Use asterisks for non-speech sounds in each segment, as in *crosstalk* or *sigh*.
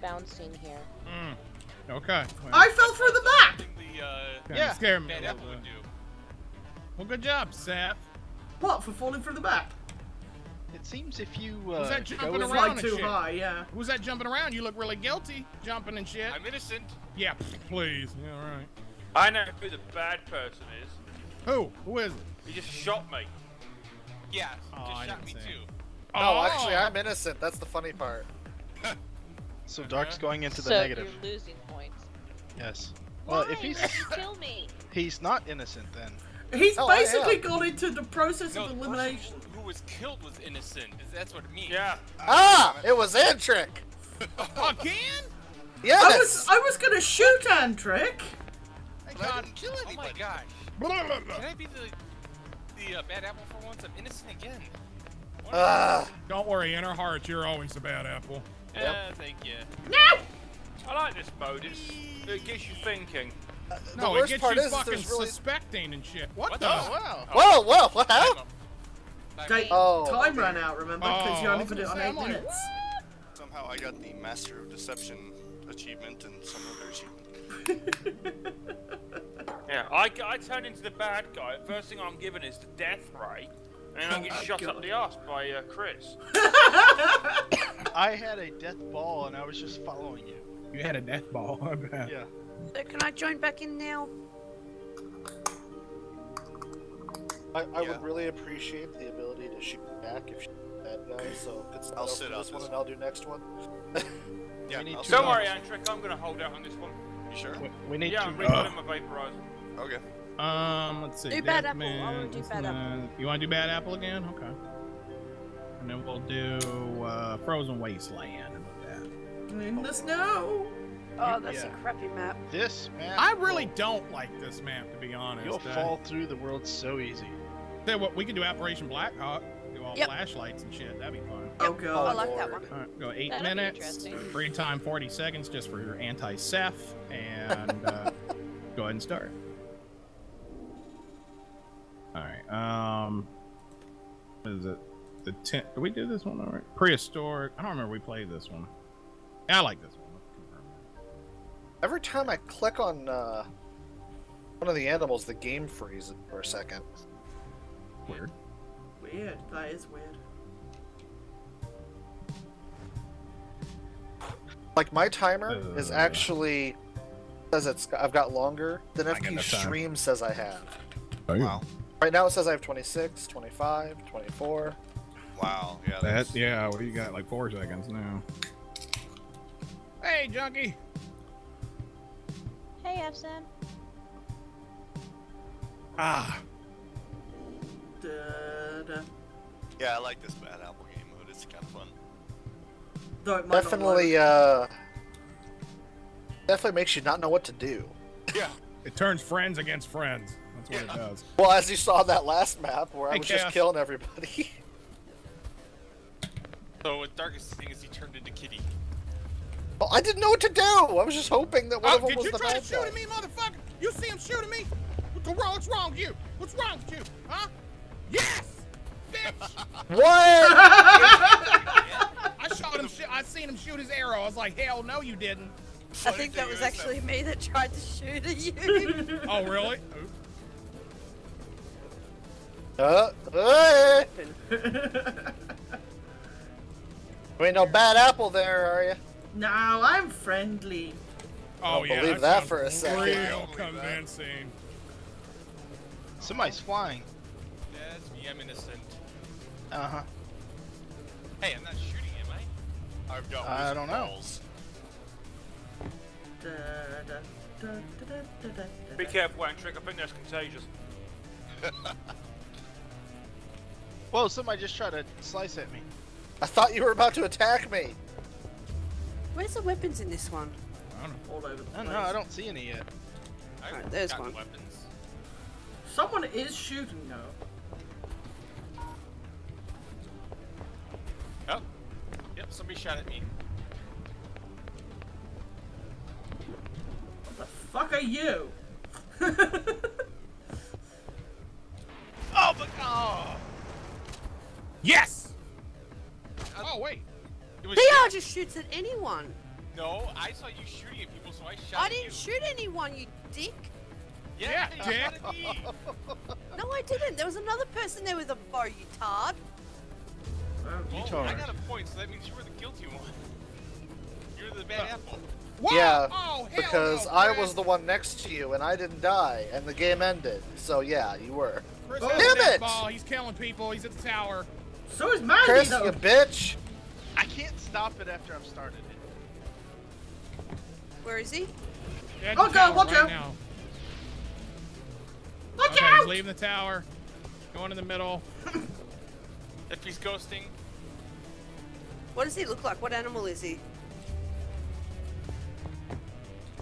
bouncing here. Mm. Okay. Well, I fell through the map. The, uh, Yeah. Scare me a Bad little Apple would do. Well, good job, Seth. What for falling through the map? It seems if you Was uh, that jumping in- It's around like too shit. high. Yeah. Who's that jumping around? You look really guilty, jumping and shit. I'm innocent. Yeah, please. Yeah, all right. I know who the bad person is. Who? Who is it? He just shot me. Yeah, Oh, I just shot didn't me see. too. Oh, actually, I'm innocent. That's the funny part. *laughs* So Dark's going into the so negative. you're losing points. Yes. Well, if he's kill me? he's not innocent, then He's Oh, basically am. gone into the process No, of the elimination. who was killed was innocent. That's what it means. Yeah. Ah! It was Antrick! *laughs* Again? Yes! I was I was gonna shoot Antrick. I God. didn't kill anybody. Oh my gosh. Blah, blah, blah. Can I be the the uh, bad apple for once? I'm innocent again. What? Ah, Don't worry, in our hearts, you're always the bad apple. Yeah, thank you. No. I like this mode. It's, it gets you thinking. No, the it worst gets part you is, fucking there's really. suspecting and shit. What, What the? the- oh wow. Whoa, whoa, what Time happened? up. Time Date, up. Oh, time okay. ran out. Remember, because you Oh, only put it on say, eight I'm like, minutes. Somehow I got the Master of Deception achievement and some other achievement. *laughs* Yeah, I, I turn into the bad guy. First thing I'm given is the death ray, and then I get Oh, shot God. up the ass by uh, Chris. *laughs* I had a death ball and I was just following you. You had a death ball. *laughs* Yeah. So can I join back in now? I, I Yeah. would really appreciate the ability to shoot back if she's a bad guy, so could I'll I'll sit do out this one this and I'll do next one. Yeah, need I'll two sit Don't on worry, this. Antrick. I'm gonna hold out on this one. You sure? We, we need Yeah, to. I'm refilling my vaporizer. Okay. Um, let's see. Do Bad Death Apple. I wanna do Bad Apple. You want to do Bad Apple again? Okay. And then we'll do uh, Frozen Wasteland. How about that? In the snow. Oh, that's Yeah. a crappy map. This map. I really will- don't like this map, to be honest. You'll Uh, fall through the world so easy. Tell you what, we can do Operation Blackhawk. Do all Yep. flashlights and shit. That'd be fun. Oh I like that one. All right, go eight That'll minutes. Free time 40 seconds just for your anti-Seth. And uh, *laughs* go ahead and start. All right. Um, what is it? The tent. Did we do this one all right? Prehistoric. I don't remember we played this one. Yeah, I like this one. Let's confirm that. Every time I click on uh, one of the animals, the game freezes for a second. Weird. Weird. That is weird. Like my timer is Uh. actually says it's I've got longer than I got FQ. Stream says I have. Wow. Right now it says I have 26, 25, 24. Wow. Yeah. That, That's, yeah, well, you got like four seconds now. Hey, Junkie. Hey, Epson. Ah, Da, da. yeah, I like this Bad Apple game mode. It's kind of fun. Though it might Definitely, load. uh, definitely makes you not know what to do. Yeah. it turns friends against friends. That's what it does. Well, as you saw in that last map where I was Chaos. just killing everybody. *laughs* So the darkest thing is he turned into Kitty. well, I didn't know what to do. I was just hoping that one Oh, of them did was you the try to bad shoot guy. at me, motherfucker? You see him shooting me? What's wrong? What's wrong with you? What's wrong with you? Huh? Yes, bitch! *laughs* What? I shot him. Sh- I seen him shoot his arrow. I was like, hell no, you didn't. I think that was actually me that tried to shoot at you. *laughs* Oh, really? uh, hey. *laughs* You ain't no bad apple there, are you? no, I'm friendly. Oh Don't yeah. believe that for a second. Real Believe convincing. Somebody's flying. That's me. I'm innocent. Uh huh. Hey, I'm not shooting, am I? I've got I don't know. balls. Da, da, da, da, Be da. careful, Antrick. I think that's contagious. *laughs* Whoa! Somebody just tried to slice at me. I thought you were about to attack me. Where's the weapons in this one? I don't know. All over the No, place. no, I don't see any yet. I've Alright, there's one. weapons. Someone is shooting though. Oh. Yep, somebody shot at me. What the fuck are you? *laughs* Oh, but oh. Yes. Just shoots at anyone. No, I saw you shooting at people, so I shot I didn't you. shoot anyone, you dick. Yeah, Yeah, dick. shot at me. No, I didn't. There was another person there with a bow, you tard. Oh, Well, Retard. Oh, I got a point, so that means you were the guilty one. You're the bad uh, apple. What? Yeah, oh, hell Because no, I was the one next to you and I didn't die and the game ended. So yeah, you were. Chris Oh, damn it! Ball. He's killing people. He's at the tower. So is Mandy Chris, though. you bitch. I can't stop it after I've started it. Where is he? He's at Oh, the God, tower watch right out. now. Watch okay, out! he's leaving the tower. Going in the middle. *laughs* If he's ghosting, What does he look like? What animal is he?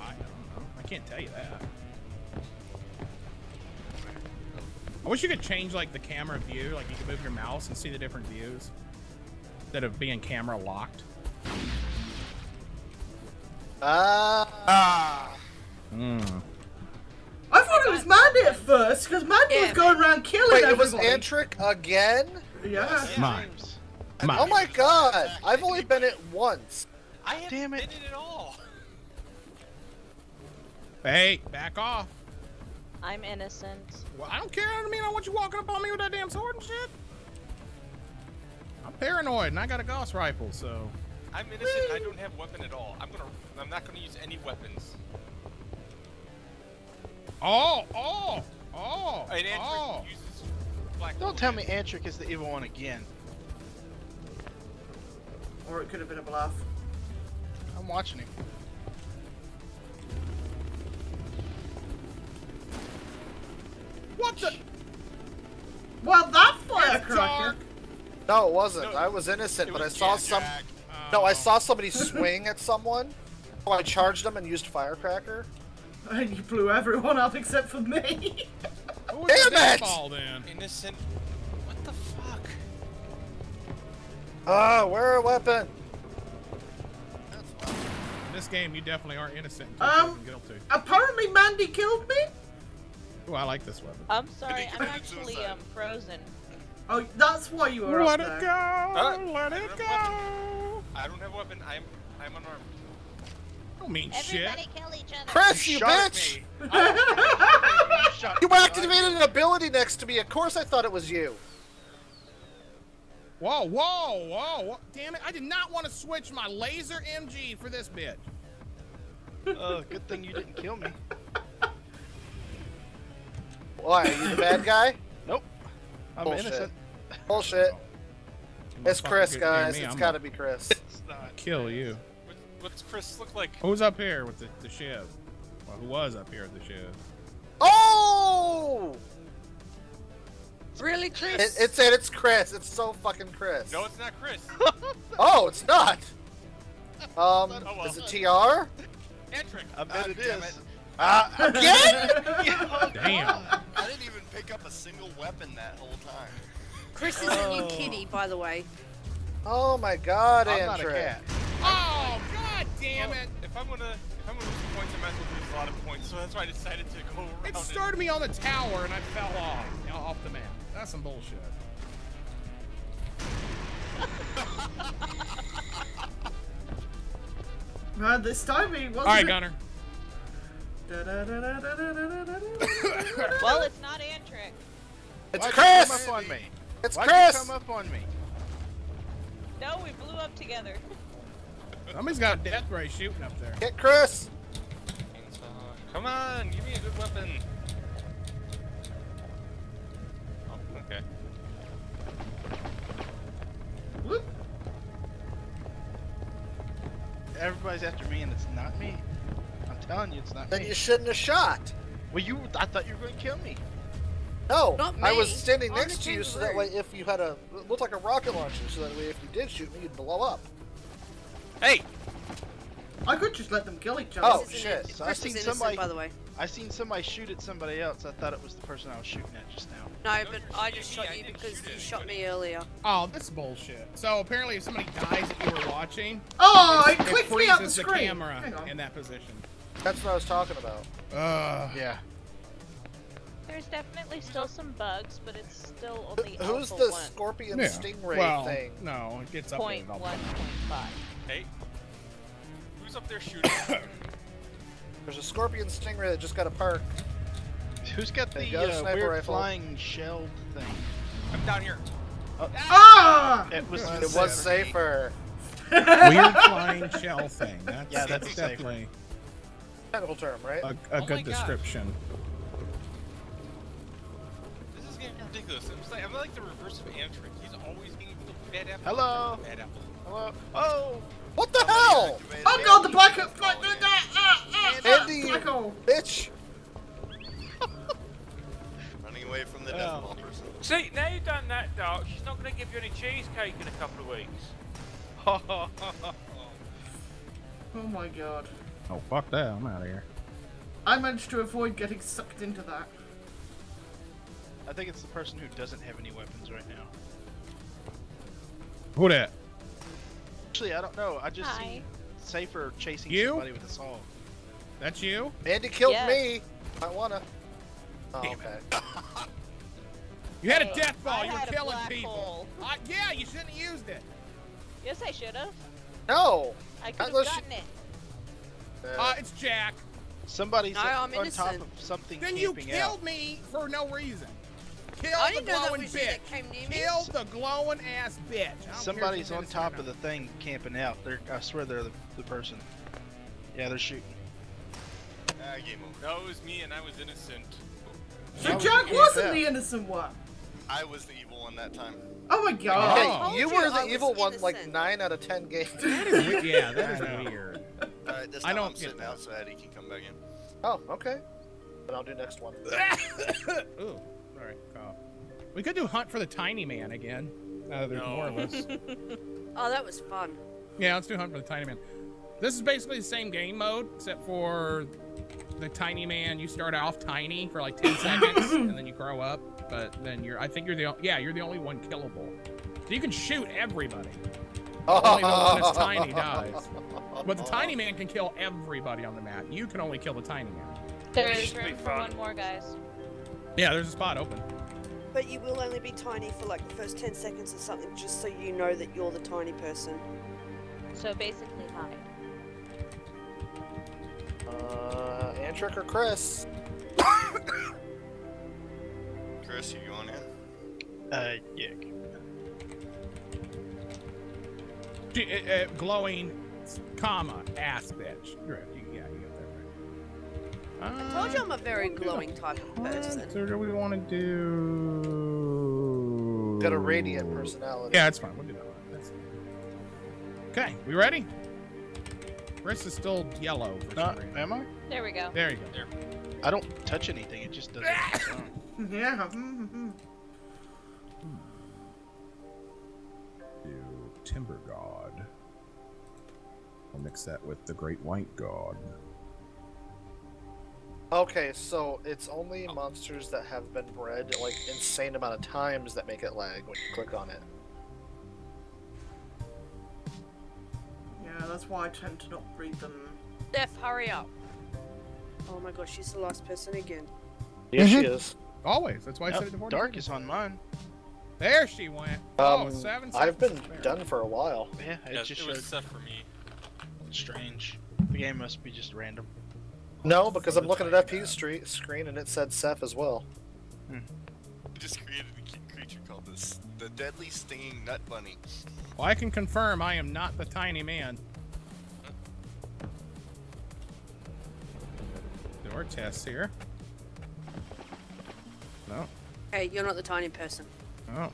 I don't know. I can't tell you that. I wish you could change like the camera view, like you could move your mouse and see the different views instead of being camera locked. Ah. Hmm. I thought it was Mandy at first, because Mandy was going around killing Wait, it was everybody. Antric again? Yeah. Mine. Mine. Oh my god! I've only been it once. I haven't Damn it. been in it all. Hey, back off. I'm innocent. Well, I don't care. I mean, I want you walking up on me with that damn sword and shit. I'm paranoid, and I got a Gauss rifle, so. I'm innocent. I don't have a weapon at all. I'm gonna. I'm not gonna use any weapons. Oh, oh, oh, And Andrew oh. uses black. Don't tell me bullshit. Antric is the evil one again. Or it could have been a bluff. I'm watching him. No, it wasn't. No, I was innocent, it but I saw Jack. some. Jack. No, I Oh. saw somebody swing at someone. So I charged them and used firecracker. And you blew everyone up except for me. Who was Damn it! ball then? Innocent. What the fuck? Ah, where a weapon? In this game, you definitely aren't innocent Um, guilty. Apparently, Mandy killed me. Oh, I like this weapon. I'm sorry, *laughs* I'm actually um frozen. Oh, that's why you were Let up it there. go. Uh, let I it go. have I don't have a weapon. I'm. I'm unarmed. Don't mean Everybody shit. kill each other. Chris, you shot bitch! me. you shot You me. activated an ability next to me. Of course, I thought it was you. Whoa, whoa, whoa, whoa! Damn it! I did not want to switch my laser MG for this bitch. Oh, good thing you didn't kill me. Why? Are you the bad guy? *laughs* Nope. I'm Bullshit. innocent. Bullshit. It's Motherfucker Chris, guys. me, It's I'm gotta be Chris. *laughs* It's not. kill you. What, what's Chris look like? Who's up here with the, the shiv? Well, who was up here with the shiv? Oh! Really, It, Chris? it said it's Chris. It's so fucking Chris. No, it's not Chris. *laughs* Oh, it's not. *laughs* Um, Oh, well. is it TR? Antric. I bet Ah, it damn it. Uh, again? *laughs* Damn. I didn't even pick up a single weapon that whole time. Chris is a new kitty, by the way. Oh my God, I'm not a cat. Oh, god damn Well, it! If I'm gonna, if I'm gonna lose points, I might as well lose a lot of points. So that's why I decided to go around. It and- started me on the tower and I fell off, you know, off the map. That's some bullshit. *laughs* Man, this time he wasn't. All right, Gunner. Well, it's not Antric. It's Why'd Chris. Come up on me? It's Why'd Chris. come up on me? No, we blew up together. *laughs* Somebody's got a death ray shooting up there. Get Chris. Come on, give me a good weapon. Oh, okay. Whoop. Everybody's after me and it's not me. I'm telling you, it's not Then me. you shouldn't have shot. Well, you. I thought you were going to kill me. No, Not I was standing I'm next to you so that way if you had a it looked like a rocket launcher, so that way if you did shoot me, you'd blow up. Hey, I could just let them kill each other. Oh, Chris shit. So I Chris seen innocent, somebody- by the way. I seen somebody shoot at somebody else. I thought it was the person I was shooting at just now. No, No, but I just shot you because you shot me earlier. Oh, this is bullshit. So apparently, if somebody dies that you were watching, Oh, it it clicked me out the freezes the, screen. camera Hang on. in that position. That's what I was talking about. Ugh. Yeah. There's definitely still some bugs, but it's still only Who's the one. scorpion stingray well, thing? no, it gets Point updated all the one time. point five. hey. Who's Who's up there shooting? *coughs* There's a scorpion stingray that just got a park. Who's got the got uh, sniper weird rifle. flying shell thing? I'm down here. Ah! It was. It was safer. Weird flying *laughs* shell thing. That's, Yeah, that's, that's safer. definitely Technical term, right? a, a Oh my good God. description. This is getting ridiculous. I'm, like, I'm like the reverse of Antrick. He's always getting the bad apple. Hello? Bad apple. Hello. Oh. What the hell? Oh god, the black black black ah, ah, ah, Andy, black hole. bitch! *laughs* Running away from the Oh. death ball person. See, now you've done that, Doc, she's not going to give you any cheesecake in a couple of weeks. *laughs* Oh my god. Oh fuck that! I'm out of here. I managed to avoid getting sucked into that. I think it's the person who doesn't have any weapons right now. Who that? Actually, I don't know. I just Hi. see Safer chasing You? somebody with a saw. That's you? Andy killed Yes. me. I wanna. Oh, Damn okay. You had a death ball. I you were killing people. hole. Uh, yeah, you shouldn't have used it. Yes, I should have. No. I could have Unless you- gotten it. Uh, Uh, it's Jack. Somebody's No, on I'm top of something Then you killed out. me for no reason. Kill I the didn't know that glowing was bitch. came near me. Kill the glowing ass bitch. I don't care if Somebody's on top of the thing camping out. They're, I swear they're the, the person. Yeah, they're shooting. Ah, game over. No, it was me and I was innocent. So How Jack wasn't get the innocent one. I was the evil one that time. Oh my god. Hey, Oh. you were the evil was one like 9 out of 10 games. That is. *laughs* Yeah, that is I weird. Alright, this I time don't I'm sitting that. out so Eddie can come back in. oh, okay. Then I'll do next one. *coughs* Ooh, sorry, cough. We could do hunt for the tiny man again. Uh, there's No. more of us. *laughs* Oh, that was fun. yeah, let's do hunt for the tiny man. This is basically the same game mode, except for the tiny man. You start off tiny for like 10 *coughs* seconds, and then you grow up. But then you're, I think you're the, o- yeah, you're the only one killable. So you can shoot everybody. *laughs* Only the one that's tiny dies. But the tiny man can kill everybody on the map. You can only kill the tiny man. There's room for one more, guys. Yeah, there's a spot open. But you will only be tiny for like the first 10 seconds or something, just so you know that you're the tiny person. So basically, hide. Uh, Antrick or Chris? Chris, you going in? Uh, yeah. G- uh, uh, glowing, comma, ass bitch. You're right. You, yeah, you got that right. I told you I'm a very glowing type of person. So do we want to do? Got a radiant personality. Yeah, it's fine. We'll do that one. That's... Okay, we ready? Chris is still yellow for Uh, some reason. am I? There we go. There you go. There. I don't touch anything. It just doesn't. on its own. Yeah. mhm. Do Timber God. We'll mix that with the Great White God. Okay, so it's only monsters that have been bred like insane amount of times that make it lag when you click on it. Yeah, that's why I tend to not breed them. Steph, hurry up. Oh my gosh, she's the last person again. Yes, she Mhm. is. Always. That's why I said it before. dark is on mine. There she went. oh, Um, seven I've been seconds. done for a while. Yeah, it Yes, just it showed was stuff for me. Strange. The game must be just random. No, because I'm looking at FP's street screen and it said Seth as well. We just created a ki- creature called this the deadly stinging nut bunny. Well, I can confirm I am not the tiny man. Do our tests here. No. Hey, you're not the tiny person. No.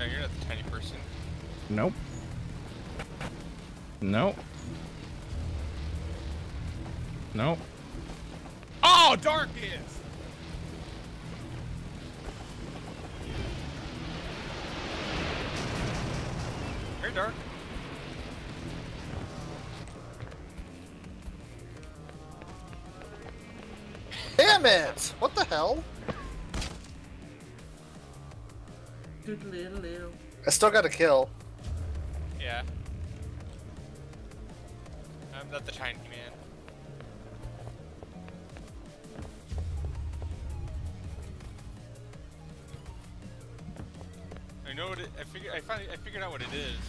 No, you're not the tiny person. Nope. Nope. Nope. Oh, dark is. You're dark. Damn it! What the hell? I still got a kill. Yeah. I'm not the tiny man. I know what it. I figured. I finally. I figured out what it is.